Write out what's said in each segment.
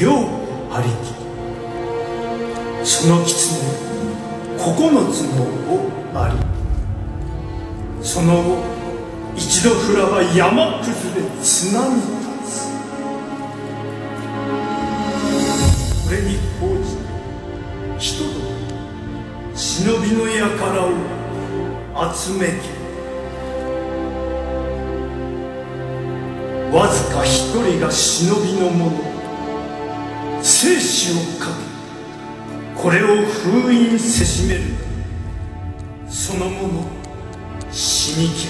両ありき。その狐九つの尾ありその後一度降らば山崩れ津波立つ。これに応じ人々忍びの輩を集めきわずか一人が忍びの者。生死をかけこれを封印せしめる。その者死にけ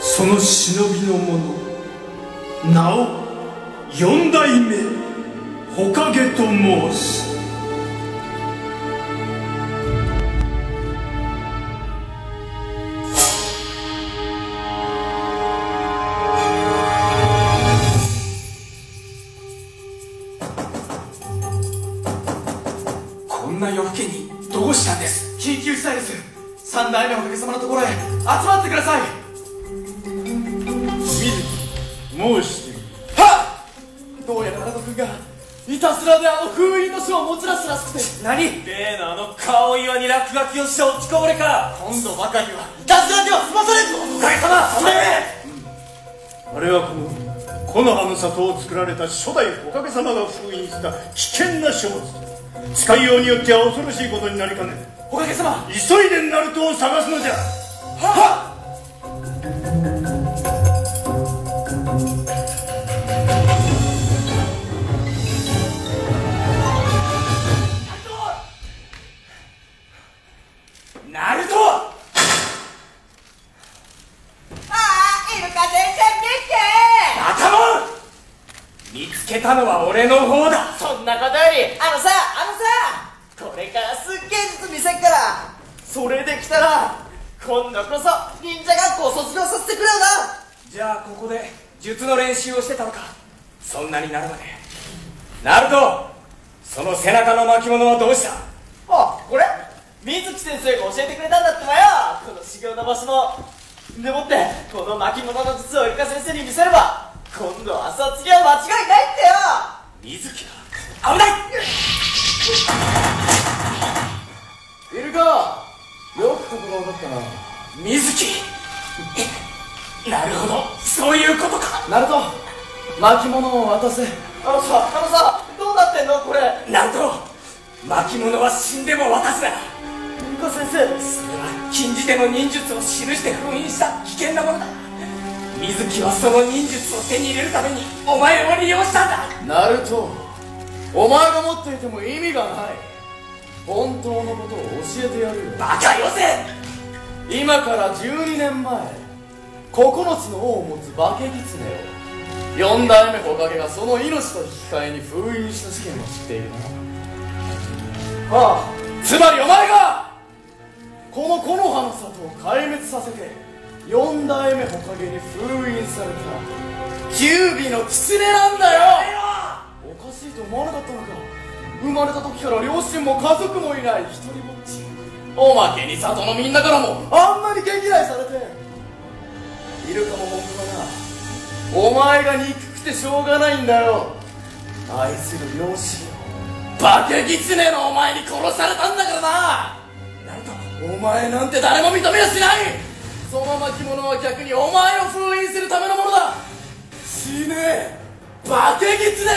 その忍びの者名を四代目ほかげと申す。のところへ集まってください。水木申してはっ！どうやら荒野君がいたずらであの封印の書を持ち出すらしくて。何？例のあの顔岩に落書きをした落ちこぼれか今度ばかりはいたずらでは済まされずおかげさまそれあれはこの木の葉の里を作られた初代おかげさまが封印した危険な書物。使いようによっては恐ろしいことになりかねんおかげさま。急いでナルトを探すのじゃ。はっ術の練習をしてたのか。そんなになるまで。ナルトその背中の巻物はどうした？あ、これ？水木先生が教えてくれたんだってばよ。この修行の場所のでもって、この巻物の術をイルカ先生に見せれば今度は卒業間違いないってよ。水木だ危ない！イルカよくここが分かったな。水木なるほど。そういうことか。ナルト巻物を渡せ。あのさ、あのさ、どうなってんの？これ。ナルト巻物は死んでも渡すな。イルカ先生。それは禁じ手の忍術を記して封印した。危険なものだ。水木はその忍術を手に入れるためにお前を利用したんだ。ナルトお前が持っていても意味がない。本当のことを教えてやるよ。バカよせ。今から12年前9つの尾を持つ化け狐を4代目火影がその命と引き換えに封印した事件を知っているなはあつまりお前がこの木の葉の里を壊滅させて4代目火影に封印された九尾の狐なんだよおかしいと思わなかったのか。生まれた時から両親も家族もいない一人ぼっちおまけに里のみんなからも。あんなに毛嫌いされて。イルカも本当だな。お前が憎くてしょうがないんだよ。愛する両親を。化け狐のお前に殺されたんだからな。ナルトお前なんて誰も認めやしない。その巻物は逆にお前を封印するためのものだ。死ね。化け狐。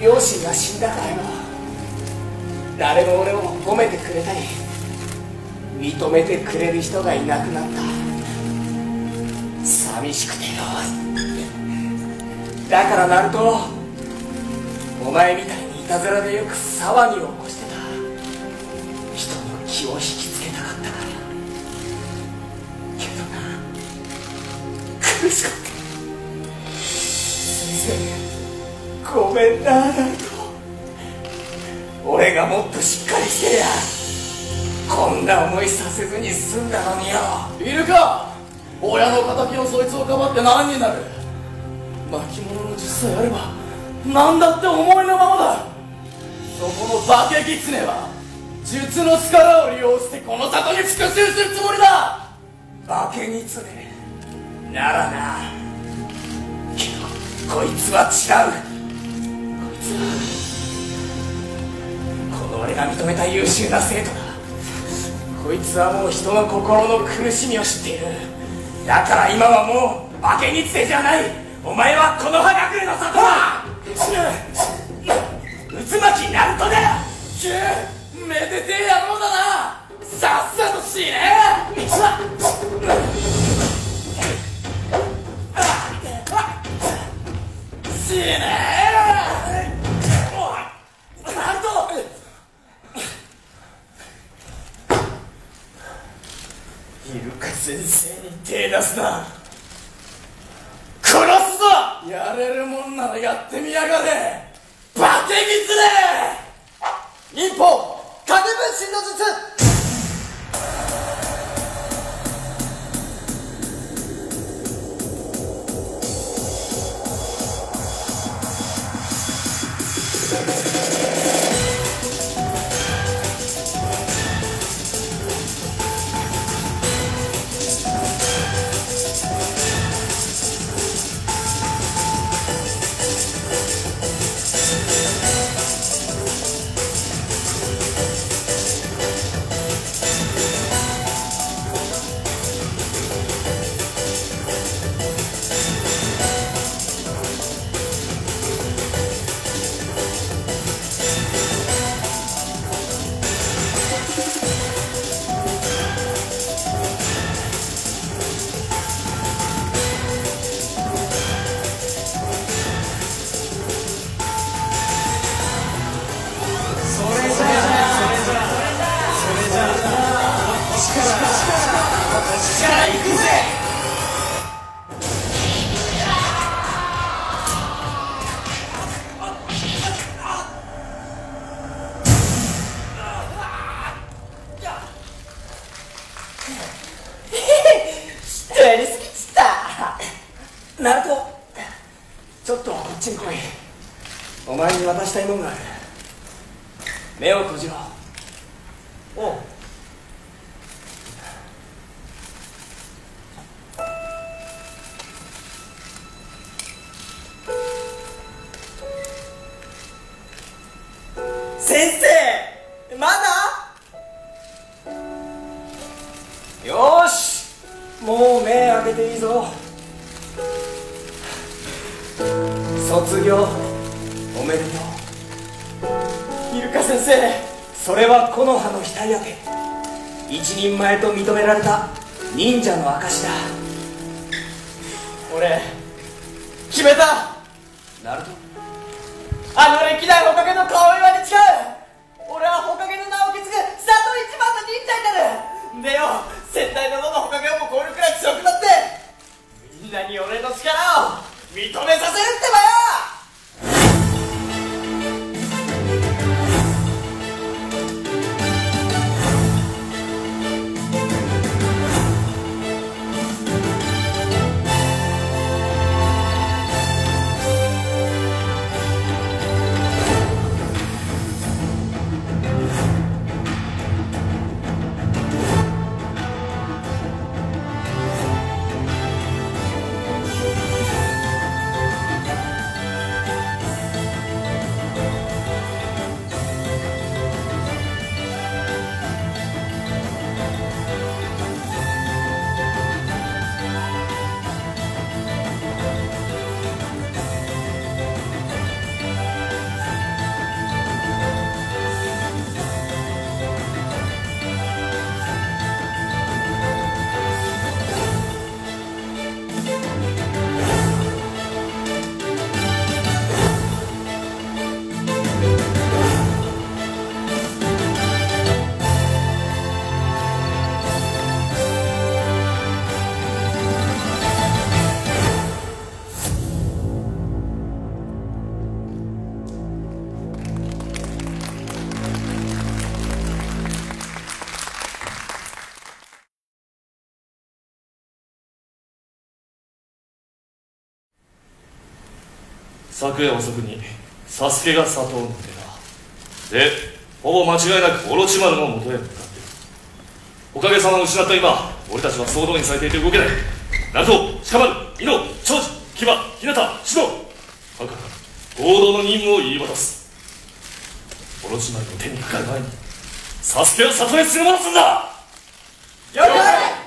両親が死んだからよ誰も俺を褒めてくれたり認めてくれる人がいなくなった。寂しくてよ。だからナルトお前みたいにいたずらでよく騒ぎを起こしてた。人の気を引きつけたかったから。けどな苦しかった。先生ごめんな。ナルト俺がもっとしっかりしてりゃこんな思いさせずに済んだのによ。イルカ親の敵のそいつをかばって何になる？巻物の術さえあれば何だって思いのままだ。そこの化け狐は術の力を利用してこの里に復讐するつもりだ。化け狐ならな。けどこいつは違うつはこの俺が認めた優秀な生徒だ。こいつはもう人の心の苦しみを知っている。だから今はもう化け狐じゃない。お前はこの葉隠れの里だ渦巻きナルトだくぅめでてえ野郎だな。さっさと死ね。金分身の術ったナルトちょっとこっちに来い。お前に渡したいもんがある。目を閉じろ。おう。先生まだ？よーし。もう目開けていいぞ卒業おめでとう。イルカ先生それは木の葉の額当て一人前と認められた忍者の証だ。俺決めた。ナルト。あの歴代ホカゲの顔昨夜遅くにサスケが里を抜けたでほぼ間違いなくオロチマルの元へ向かっている。おかげさまを失った今俺たちは総動員されていて動けない。ナルト鹿丸伊野長司騎馬日向篠各々合同の任務を言い渡す。オロチマルの手にかかる前にサスケを里へ連れ戻すんだ。了解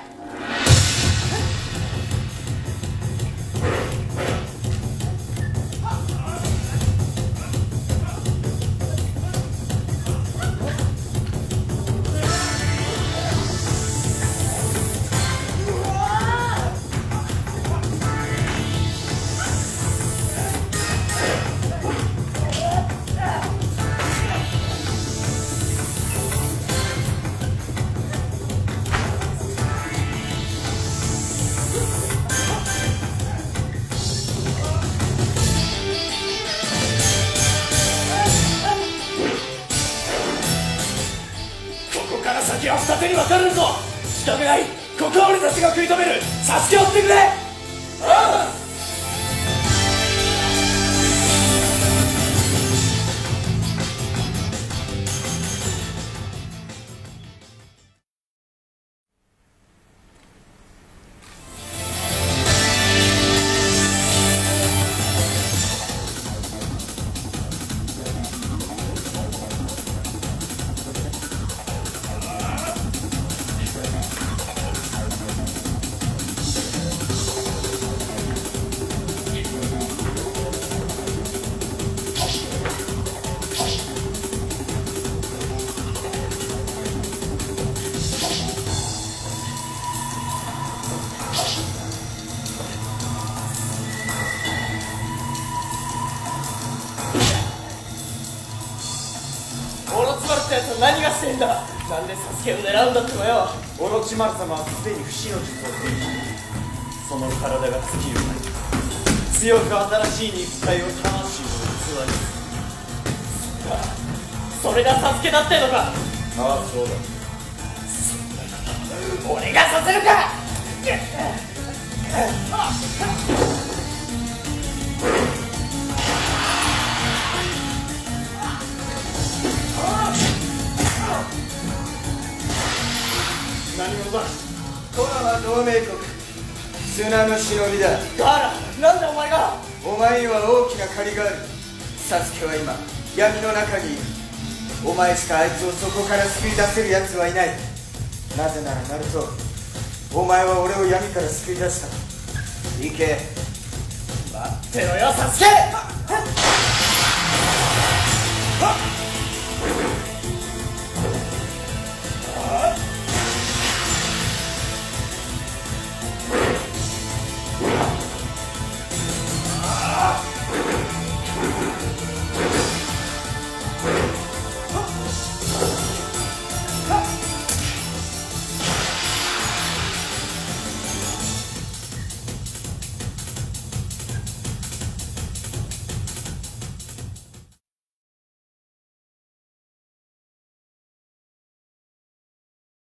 手に分かれるぞ。仕方ない。ここは俺たちが食い止める。助けをってくれ。何がしてんだ？なんでサスケを狙うんだってばよ。オロチマル様はすでに不死の術を手にその体が尽きる。前に強く新しい肉体を魂の器にそれがサスケだってのか。ああそうだ。俺がさせるか何者だコナは同盟国。砂の忍びだ。ガーラなんでお前が。お前には大きな借りがある。サスケは今闇の中に。いるお前しかあいつをそこから救い出せる奴はいない。なぜならナルトお前は俺を闇から救い出した。行け。てろよサスケ。はっ